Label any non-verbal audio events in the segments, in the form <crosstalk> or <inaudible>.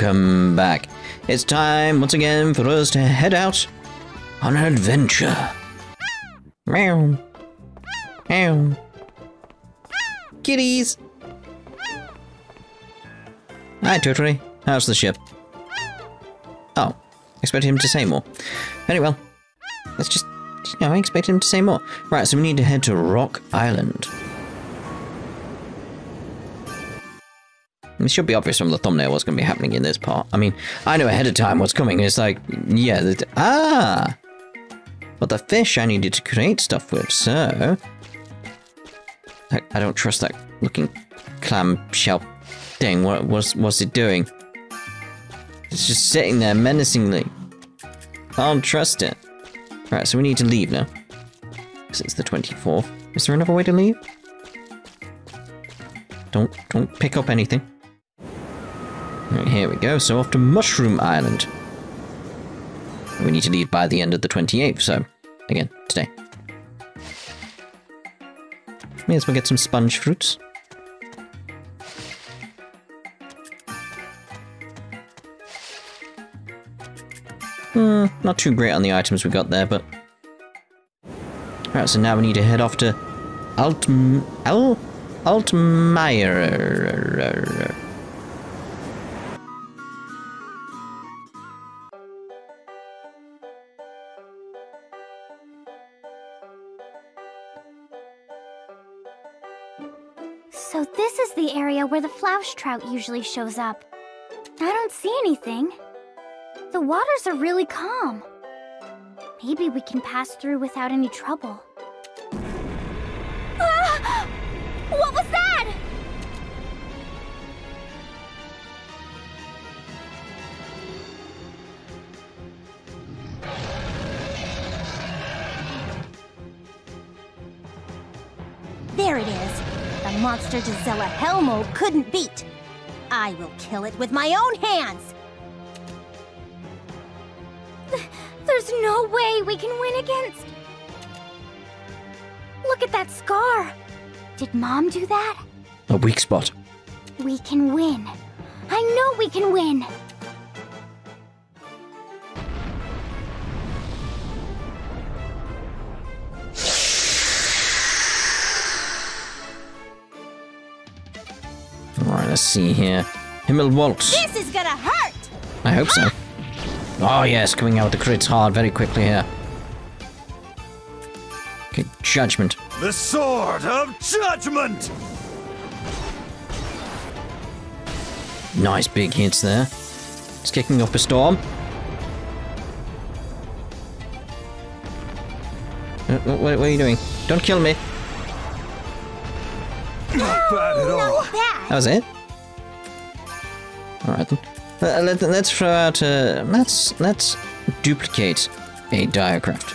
Welcome back. It's time once again for us to head out on an adventure. Meow. Meow. Kitties. Hi, Totally. How's the ship? Oh, expected him to say more. Very well. Let's just, you know, I expected him to say more. Right, so we need to head to Rock Island. It should be obvious from the thumbnail what's going to be happening in this part. I mean, I know ahead of time what's coming. It's like, yeah, ah! But the fish I needed to create stuff with, so... I, I don't trust that looking clam shell thing. What was what's it doing? It's just sitting there menacingly. I don't trust it. Right, so we need to leave now. Because it's the 24th. Is there another way to leave? Don't don't pick up anything. Right, here we go. So off to Mushroom Island. We need to leave by the end of the 28th, so again, today. May as well get some sponge fruits. Hmm, not too great on the items we got there, but... Alright, so now we need to head off to Altm... Al... area where the Flausch trout usually shows up. I don't see anything. The waters are really calm. Maybe we can pass through without any trouble. Monster Gisela Helmold couldn't beat. I will kill it with my own hands. There's no way we can win against... Look at that scar. Did Mom do that? A weak spot. We can win. I know we can win. Let's see here. Himmelwaltz. This is gonna hurt! I hope so. Oh yes, coming out with the crits hard very quickly here. Okay, judgment. The Sword of Judgment! Nice big hits there. It's kicking up a storm. Uh, What, what, what are you doing? Don't kill me. Not bad at all. That! That was it. All right then. Uh, let, let's throw out. Uh, let's let's duplicate a diacraft.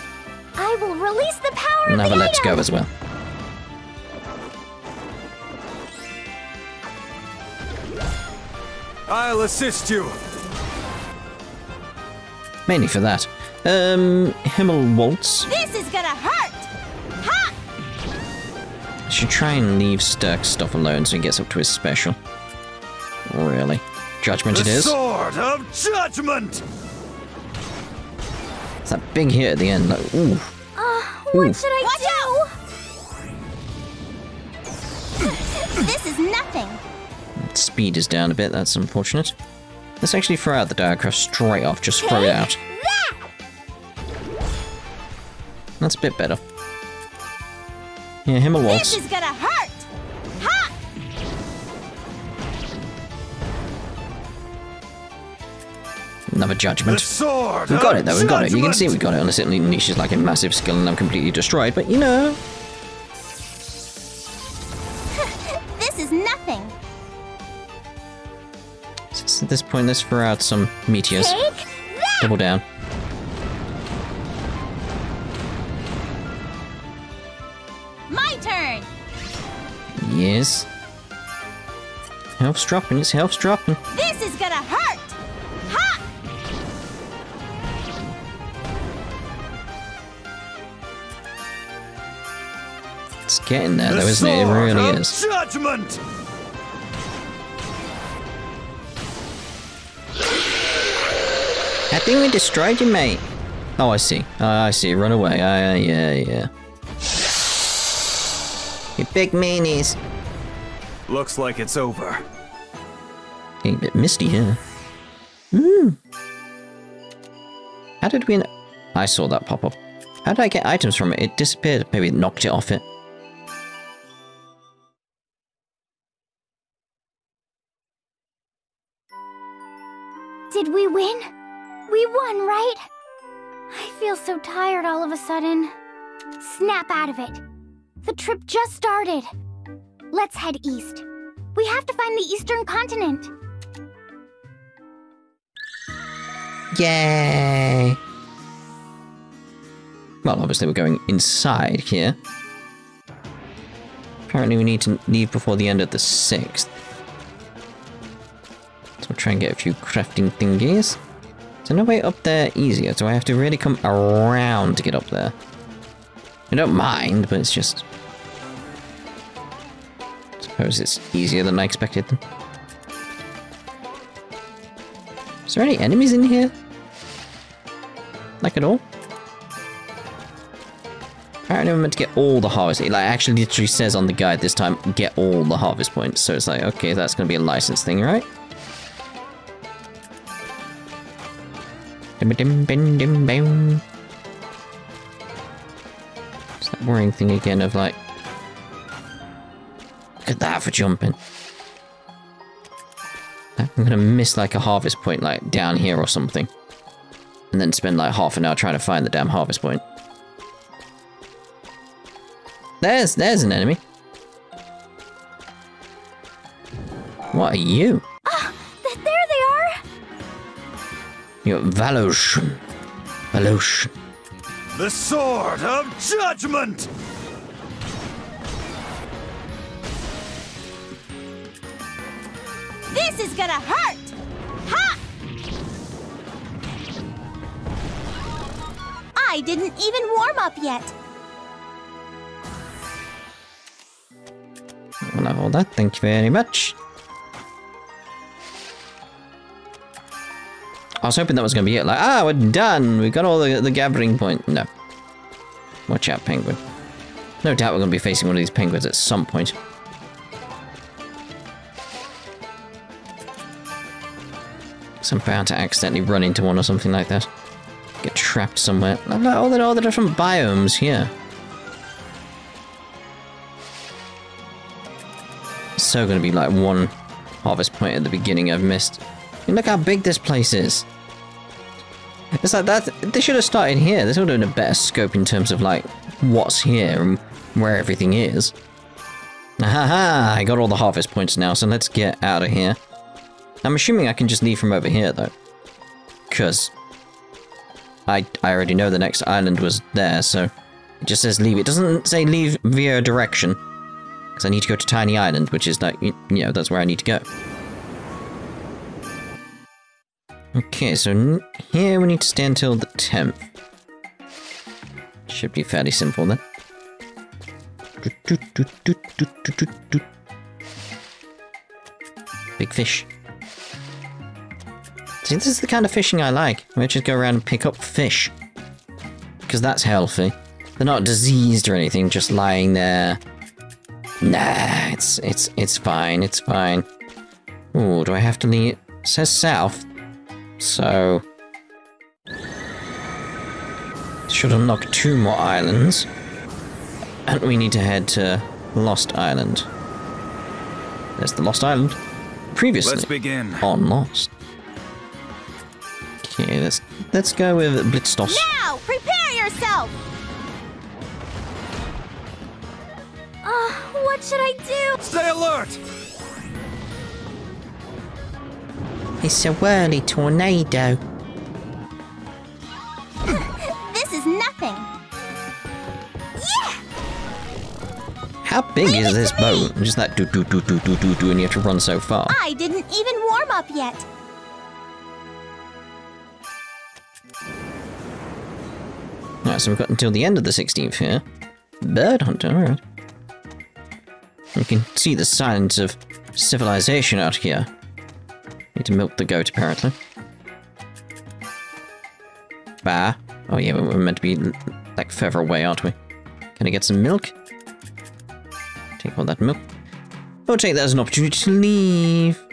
I will release the power And of the let's go as well. I'll assist you. Mainly for that. Um, Himmelwaltz. This is gonna hurt! Ha! I should try and leave Sterk's stuff alone so he gets up to his special. Really? Judgment The it is. Sword of Judgment! It's that big hit at the end. Like, ooh. Uh, what Ooh. should I Watch do? <laughs> This is nothing! Speed is down a bit, that's unfortunate. Let's actually throw out the diacraft straight off, just throw it out. That! That's a bit better. Yeah, Himmelwaltz. This is gonna hurt! Another judgment. Sword We got it though, we've got it. You can see we Judgment! got it, unless it unleashes like a massive skill and I'm completely destroyed, but you know. <laughs> This is nothing! Just at this point, let's throw out some meteors. Double down. My turn! Yes. Health's dropping, its health's dropping. This is gonna hurt! Getting there, The though, isn't it? It really is. Judgment! I think we destroyed you, mate. Oh, I see. Uh, I see. Run away. Uh, yeah, yeah. You big meanies. Looks like it's over. Getting a bit misty here. Hmm. How did we... I saw that pop up. How did I get items from it? It disappeared. Maybe it knocked it off it. Did we win? We won, right? I feel so tired all of a sudden. Snap out of it. The trip just started. Let's head east. We have to find the eastern continent. Yay! Well, obviously we're going inside here. Apparently we need to leave before the end of the 6th. So we'll try and get a few crafting thingies. There no way up there easier? Do I have to really come around to get up there? I don't mind, but it's just... I suppose it's easier than I expected. Is there any enemies in here? Like at all? Apparently I'm meant to get all the harvest. It like actually literally says on the guide this time, get all the harvest points. So it's like, okay, that's gonna be a license thing, right? It's that worrying thing again of like... Look at that for jumping. I'm gonna miss like a harvest point like down here or something. And then spend like half an hour trying to find the damn harvest point. There's, there's an enemy. What are you? You're Valosh. Valosh. The sword of judgment! This is gonna hurt! Ha! I didn't even warm up yet. We'll that, thank you very much. I was hoping that was going to be it. Like, ah, we're done. We've got all the, the gathering point. No. Watch out, penguin. No doubt we're going to be facing one of these penguins at some point. So I'm bound to accidentally run into one or something like that. Get trapped somewhere. All the, all the different biomes here. so going to be like one harvest point at the beginning I've missed. Look how big this place is. It's like that. They should have started here. This would have been a better scope in terms of like what's here and where everything is. Haha! I got all the harvest points now, so let's get out of here. I'm assuming I can just leave from over here though, because I I already know the next island was there, so it just says leave. It doesn't say leave via direction. Because I need to go to Tiny Island, which is like, you know, that's where I need to go. Okay, so here we need to stay until the 10th. Should be fairly simple then. Big fish. See, this is the kind of fishing I like. We just go around and pick up fish. Because that's healthy. They're not diseased or anything, just lying there. Nah, it's it's it's fine, it's fine. Ooh, do I have to leave? It says south. So should unlock two more islands. And we need to head to Lost Island. There's the Lost Island. Previously Let's begin. on Lost. Okay, let's let's go with Blitzdorf. Now, prepare yourself! Uh, what should I do? Stay alert! It's a whirly tornado. This is nothing. Yeah! How big Leave is this boat? Just that do do do do do do do, and you have to run so far. I didn't even warm up yet. Alright, so we've got until the end of the 16th here. Bird hunter, alright. You can see the signs of civilization out here. Need to milk the goat, apparently. Bah. Oh yeah, we're meant to be like further away, aren't we? Can I get some milk? Take all that milk. Or take that as an opportunity to leave.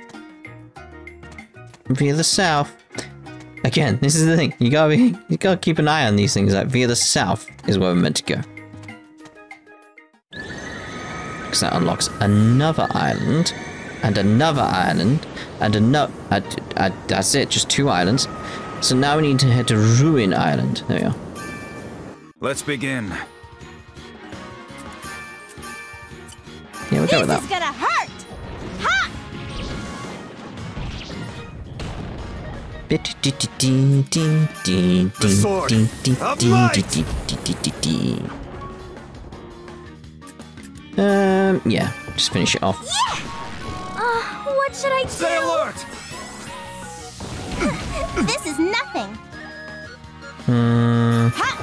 Via the south. Again, this is the thing. You gotta be, you gotta keep an eye on these things. Like via the south is where we're meant to go. Because that unlocks another island, and another island, and another. Uh, uh, that's it. Just two islands. So now we need to head to Ruin Island. There we are. Let's begin. Yeah, we'll go with This that. is gonna hurt. Ha! The sword of might. Um, yeah, just finish it off. Uh, what should I Stay do? alert! <laughs> This is nothing. Hmm. Ha!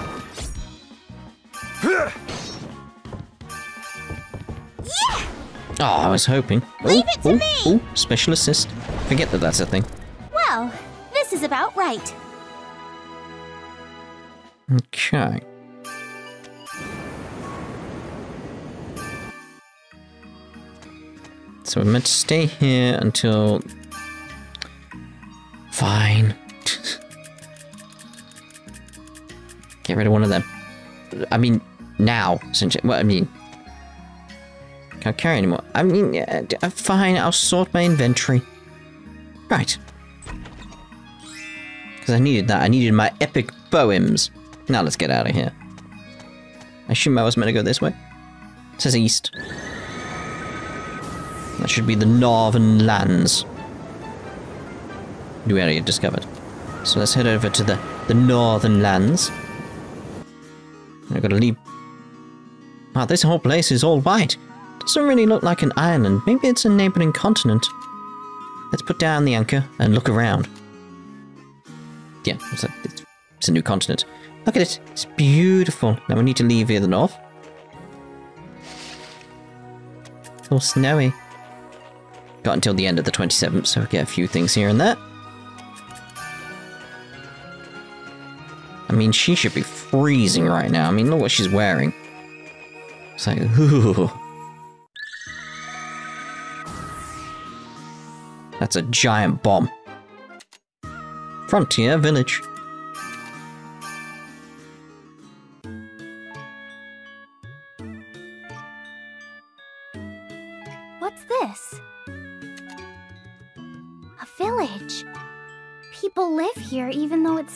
Oh, I was hoping. Leave oh, it to oh, me. Oh, special assist. Forget that that's a thing. Well, this is about right. Okay. So we're meant to stay here until. Fine. <laughs> Get rid of one of them. I mean, now, essentially. Well, I mean. Can't carry anymore. I mean, uh, fine, I'll sort my inventory. Right. Because I needed that. I needed my epic poems. Now let's get out of here. I assume I was meant to go this way. It says east. That should be the northern lands. New area discovered. So let's head over to the, the northern lands. I've got to leave. Wow, this whole place is all white. Doesn't really look like an island. Maybe it's a neighboring continent. Let's put down the anchor and look around. Yeah, it's a, it's a new continent. Look at it. It's beautiful. Now we need to leave here the north. It's all snowy. Got until the end of the 27th, so we get a few things here and there. I mean, she should be freezing right now. I mean, look what she's wearing. It's like, <laughs> ooh. That's a giant bomb. Frontier Village.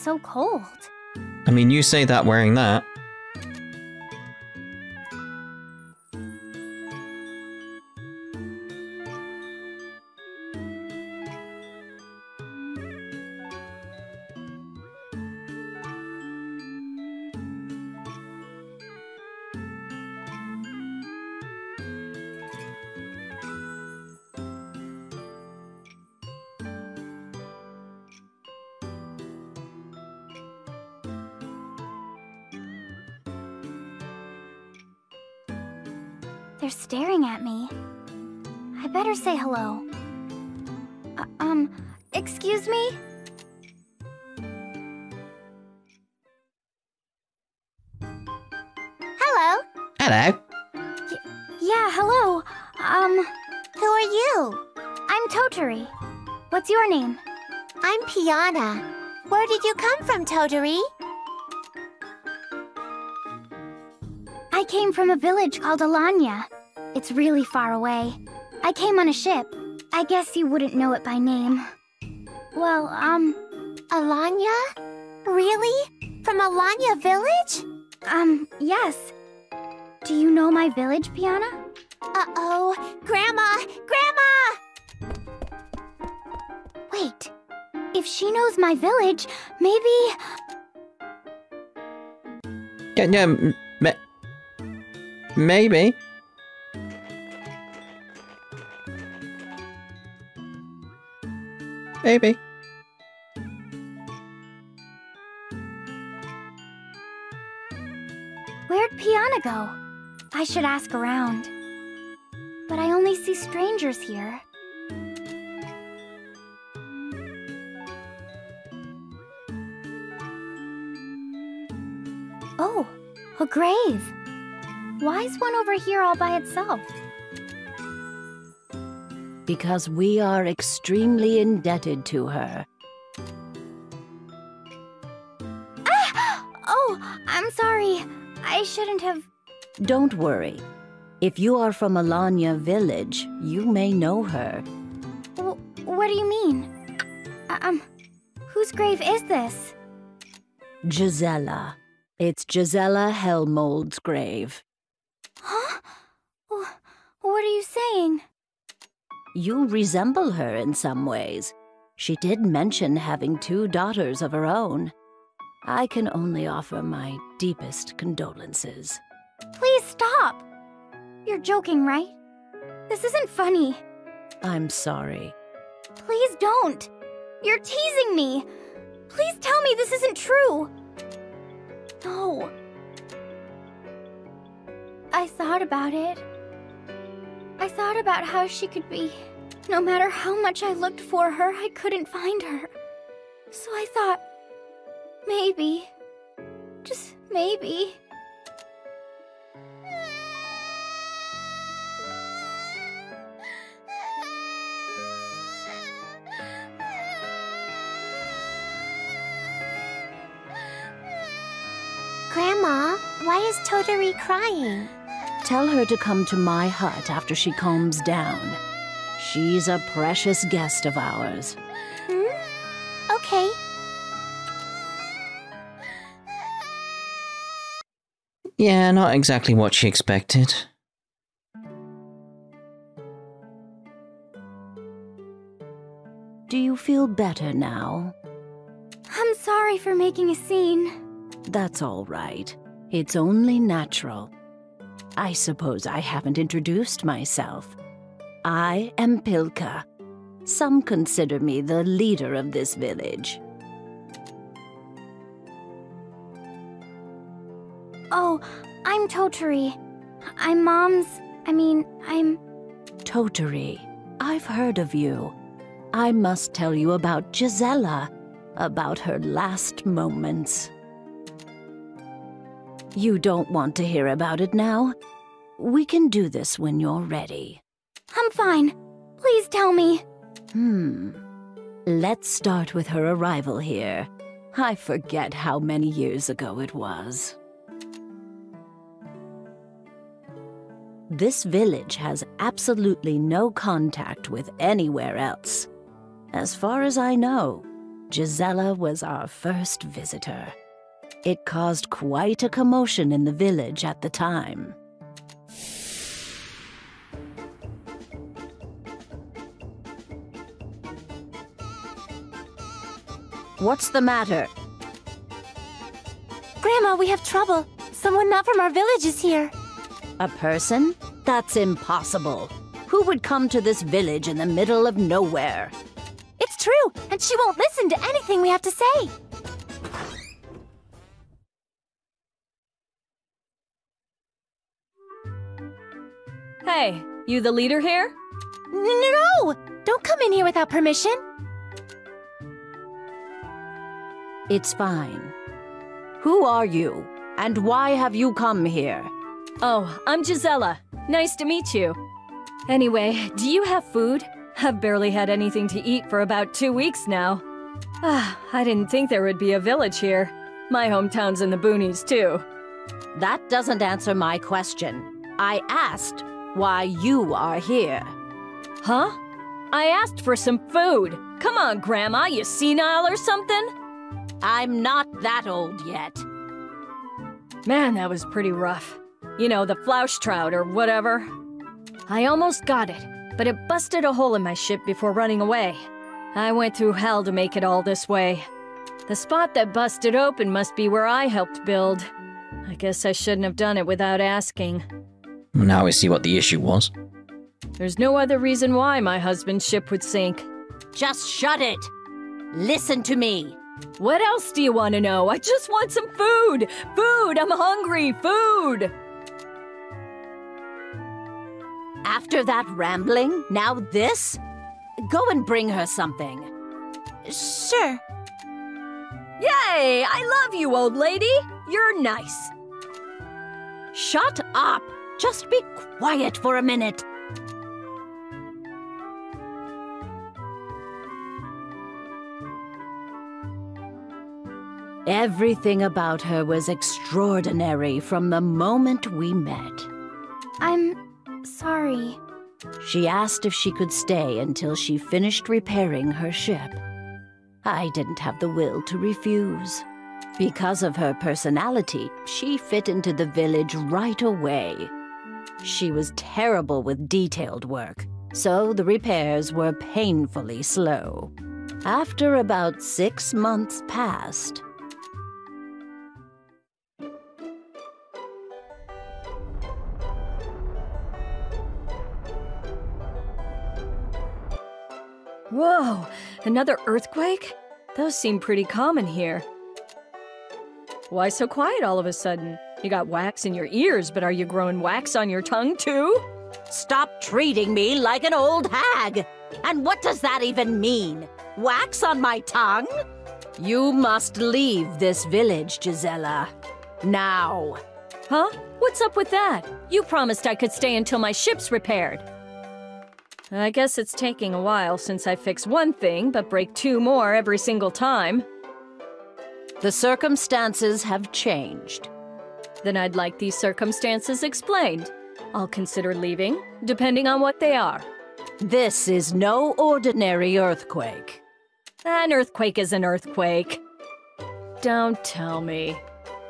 So cold. I mean, you say that wearing that. They're staring at me. I better say hello. Uh, um, excuse me? Hello. Hello. Yeah, hello. Um, Who are you? I'm Totori. What's your name? I'm Piana. Where did you come from, Totori? I came from a village called Alanya. It's really far away. I came on a ship. I guess you wouldn't know it by name. Well, um, Alanya? Really? From Alanya Village? um, yes. Do you know my village, Piana? Uh-oh. Grandma! Grandma! Wait, if she knows my village, maybe... Yeah, yeah, maybe. Maybe. Where'd Piana go? I should ask around. But I only see strangers here. Oh, a grave. Why is one over here all by itself? Because we are extremely indebted to her. Ah! Oh, I'm sorry. I shouldn't have. Don't worry. If you are from Alanya village, you may know her. W- what do you mean? Uh, Um, whose grave is this? Gisela. It's Gisela Helmold's grave. Huh? What are you saying? You resemble her in some ways. She did mention having two daughters of her own. I can only offer my deepest condolences. Please stop! You're joking, right? This isn't funny. I'm sorry. Please don't! You're teasing me! Please tell me this isn't true! No. I thought about it. I thought about how she could be. No matter how much I looked for her, I couldn't find her. So I thought, maybe, just maybe. Grandma, why is Totori crying? Tell her to come to my hut after she calms down. She's a precious guest of ours. Hmm? Okay. Yeah, not exactly what she expected. Do you feel better now? I'm sorry for making a scene. That's all right. It's only natural. I suppose I haven't introduced myself. I am Pilka. Some consider me the leader of this village. Oh, I'm Totori. I'm Mom's. I mean, I'm. Totori, I've heard of you. I must tell you about Gisela, about her last moments. You don't want to hear about it now? We can do this when you're ready. I'm fine. Please tell me. Hmm. Let's start with her arrival here. I forget how many years ago it was. This village has absolutely no contact with anywhere else. As far as I know, Gisela was our first visitor. It caused quite a commotion in the village at the time. What's the matter? Grandma, we have trouble. Someone not from our village is here. A person? That's impossible. Who would come to this village in the middle of nowhere? It's true, and she won't listen to anything we have to say. Hey, you the leader here? No, no, no! Don't come in here without permission. It's fine. Who are you? And why have you come here? Oh, I'm Gisela. Nice to meet you. Anyway, do you have food? I've barely had anything to eat for about two weeks now. Ah, I didn't think there would be a village here. My hometown's in the boonies, too. That doesn't answer my question. I asked why you are here. Huh? I asked for some food. Come on, Grandma, you senile or something? I'm not that old yet. Man, that was pretty rough. You know, the Flausch trout or whatever. I almost got it, but it busted a hole in my ship before running away. I went through hell to make it all this way. The spot that busted open must be where I helped build. I guess I shouldn't have done it without asking. Now we see what the issue was. There's no other reason why my husband's ship would sink. Just shut it! Listen to me! What else do you want to know? I just want some food! Food! I'm hungry! Food! After that rambling, now this? Go and bring her something. Sure. Yay! I love you, old lady! You're nice. Shut up! Just be quiet for a minute. Everything about her was extraordinary from the moment we met. I'm sorry. She asked if she could stay until she finished repairing her ship. I didn't have the will to refuse. Because of her personality, she fit into the village right away. She was terrible with detailed work, so the repairs were painfully slow. After about six months passed, Whoa! Another earthquake? Those seem pretty common here. Why so quiet all of a sudden? You got wax in your ears, but are you growing wax on your tongue too? Stop treating me like an old hag! And what does that even mean? Wax on my tongue? You must leave this village, Gisela. Now. Huh? What's up with that? You promised I could stay until my ship's repaired. I guess it's taking a while since I fix one thing, but break two more every single time. The circumstances have changed. Then I'd like these circumstances explained. I'll consider leaving, depending on what they are. This is no ordinary earthquake. An earthquake is an earthquake. Don't tell me.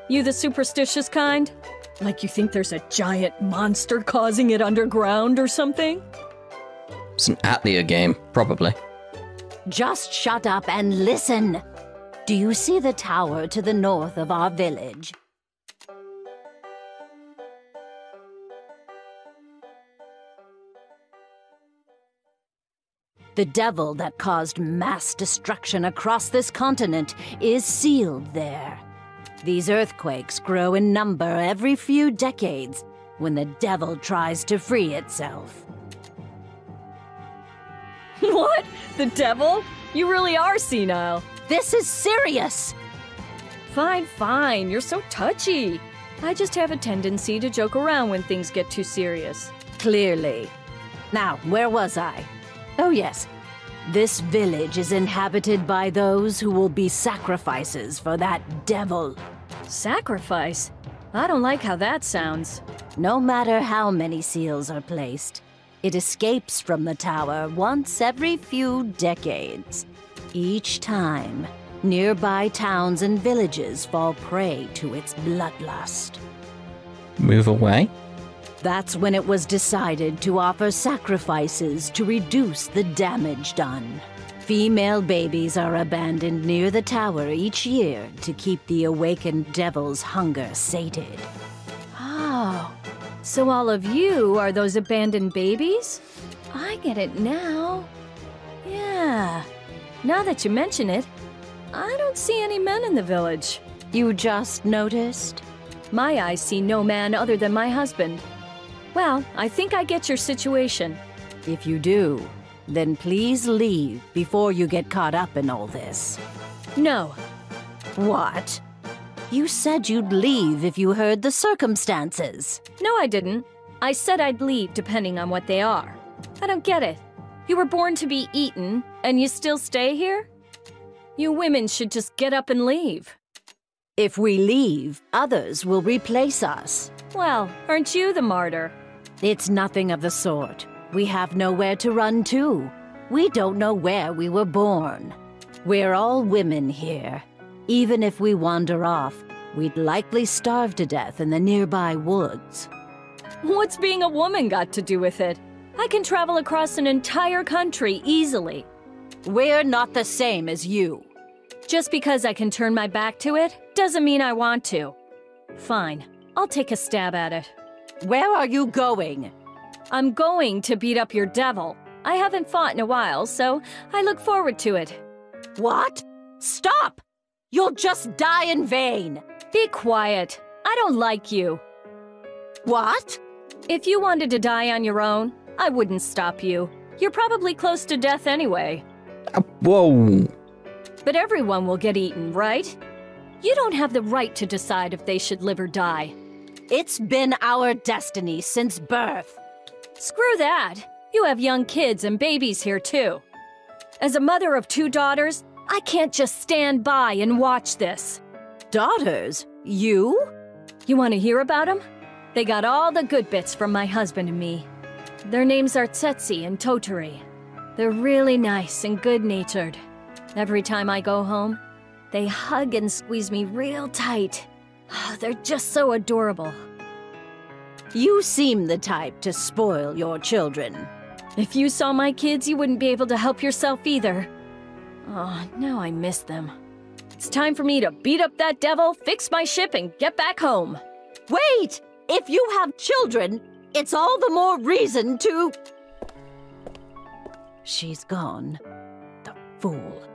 You the superstitious kind? Like you think there's a giant monster causing it underground or something? It's an Atelier game, probably. Just shut up and listen. Do you see the tower to the north of our village? The devil that caused mass destruction across this continent is sealed there. These earthquakes grow in number every few decades when the devil tries to free itself. <laughs> What? The devil? You really are senile. This is serious! Fine, fine. You're so touchy. I just have a tendency to joke around when things get too serious. Clearly. Now, where was I? Oh, yes. This village is inhabited by those who will be sacrifices for that devil. Sacrifice? I don't like how that sounds. No matter how many seals are placed, it escapes from the tower once every few decades. Each time, nearby towns and villages fall prey to its bloodlust. Move away? That's when it was decided to offer sacrifices to reduce the damage done. Female babies are abandoned near the tower each year to keep the awakened devil's hunger sated. Oh, so all of you are those abandoned babies? I get it now. Yeah. Now that you mention it, I don't see any men in the village. You just noticed? My eyes see no man other than my husband. Well, I think I get your situation. If you do, then please leave before you get caught up in all this. No. What? You said you'd leave if you heard the circumstances. No, I didn't. I said I'd leave depending on what they are. I don't get it. You were born to be eaten, and you still stay here? You women should just get up and leave. If we leave, others will replace us. Well, aren't you the martyr? It's nothing of the sort. We have nowhere to run to. We don't know where we were born. We're all women here. Even if we wander off, we'd likely starve to death in the nearby woods. What's being a woman got to do with it? I can travel across an entire country easily. We're not the same as you. Just because I can turn my back to it doesn't mean I want to. Fine, I'll take a stab at it. Where are you going? I'm going to beat up your devil. I haven't fought in a while, so I look forward to it. What? Stop! You'll just die in vain. Be quiet. I don't like you. What? If you wanted to die on your own, I wouldn't stop you. You're probably close to death anyway. Uh, whoa. But everyone will get eaten, right? You don't have the right to decide if they should live or die. It's been our destiny since birth. Screw that. You have young kids and babies here, too. As a mother of two daughters, I can't just stand by and watch this. Daughters? You? You want to hear about them? They got all the good bits from my husband and me. Their names are Tsetsi and Totori. They're really nice and good-natured. Every time I go home, they hug and squeeze me real tight. <sighs> They're just so adorable. You seem the type to spoil your children. If you saw my kids, you wouldn't be able to help yourself either. Oh, now I miss them. It's time for me to beat up that devil, fix my ship, and get back home. Wait! If you have children, it's all the more reason to... She's gone. The fool.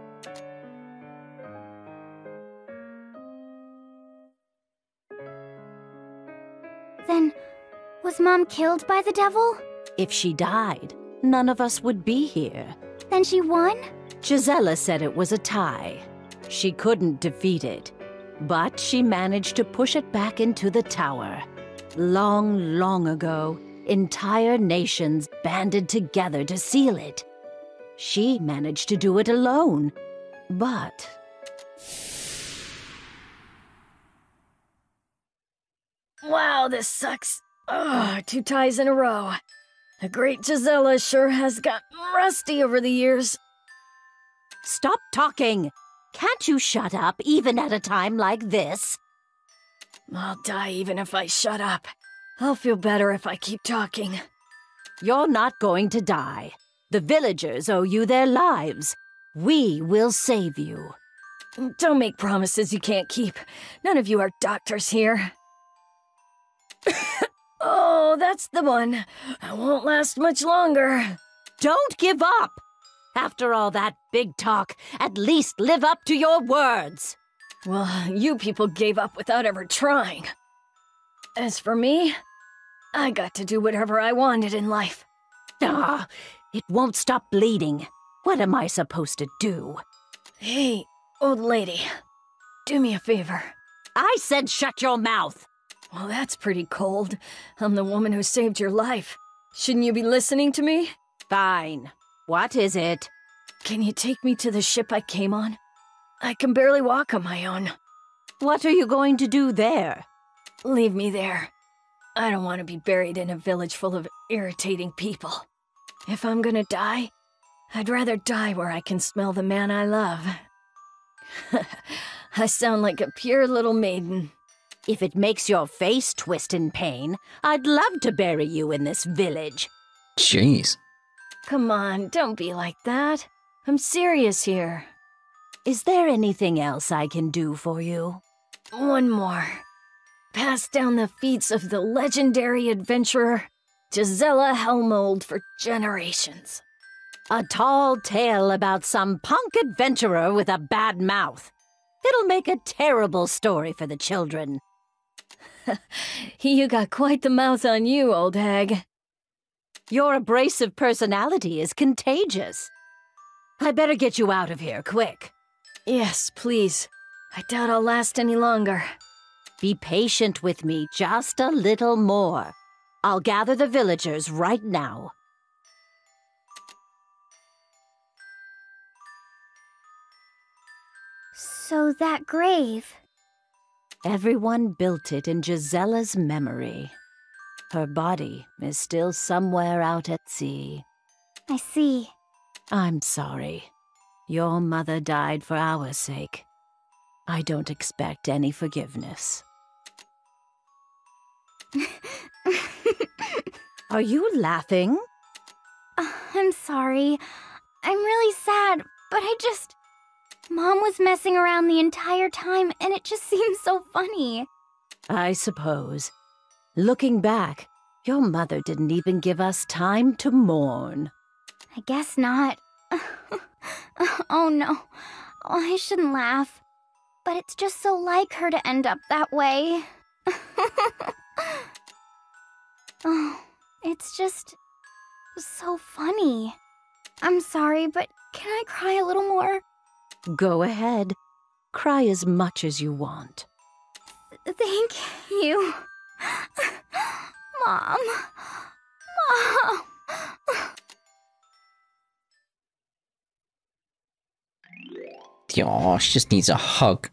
Then, was Mom killed by the devil? If she died, none of us would be here. Then she won? Gisela said it was a tie. She couldn't defeat it, but she managed to push it back into the tower. Long, long ago, entire nations banded together to seal it. She managed to do it alone, but... Wow, this sucks. Ugh, two ties in a row. The great Gisela sure has gotten rusty over the years. Stop talking! Can't you shut up even at a time like this? I'll die even if I shut up. I'll feel better if I keep talking. You're not going to die. The villagers owe you their lives. We will save you. Don't make promises you can't keep. None of you are doctors here. Oh, that's the one. I won't last much longer. Don't give up! After all that big talk, at least live up to your words. Well, you people gave up without ever trying. As for me, I got to do whatever I wanted in life. Ah, it won't stop bleeding. What am I supposed to do? Hey, old lady, do me a favor. I said shut your mouth. Well, that's pretty cold. I'm the woman who saved your life. Shouldn't you be listening to me? Fine. What is it? Can you take me to the ship I came on? I can barely walk on my own. What are you going to do there? Leave me there. I don't want to be buried in a village full of irritating people. If I'm gonna die, I'd rather die where I can smell the man I love. <laughs> I sound like a pure little maiden. If it makes your face twist in pain, I'd love to bury you in this village. Jeez. Come on, don't be like that. I'm serious here. Is there anything else I can do for you? One more. Pass down the feats of the legendary adventurer, Gisela Helmold, for generations. A tall tale about some punk adventurer with a bad mouth. It'll make a terrible story for the children. <laughs> you got quite the mouth on you, old hag. Your abrasive personality is contagious. I better get you out of here, quick. Yes, please. I doubt I'll last any longer. Be patient with me just a little more. I'll gather the villagers right now. So that grave. Everyone built it in Gisela's memory. Her body is still somewhere out at sea. I see. I'm sorry. Your mother died for our sake. I don't expect any forgiveness. <laughs> Are you laughing? Uh, I'm sorry. I'm really sad, but I just. Mom was messing around the entire time, and it just <laughs> seems so funny. I suppose. Looking back, your mother didn't even give us time to mourn. I guess not. <laughs> oh no. Oh, I shouldn't laugh. But it's just so like her to end up that way. <laughs> oh, it's just so funny. I'm sorry, but can I cry a little more? Go ahead. Cry as much as you want. Thank you. Mom. Mom. Oh, she just needs a hug.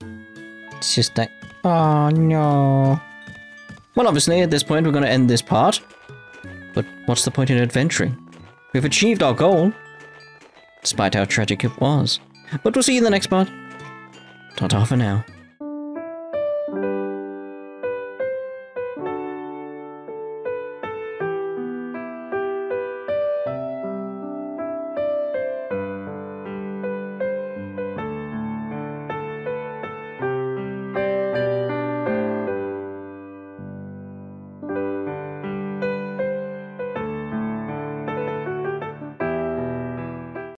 It's just like, oh no. Well, obviously, at this point, we're going to end this part. But what's the point in adventuring? We've achieved our goal. Despite how tragic it was. But we'll see you in the next part. Ta-ta for now.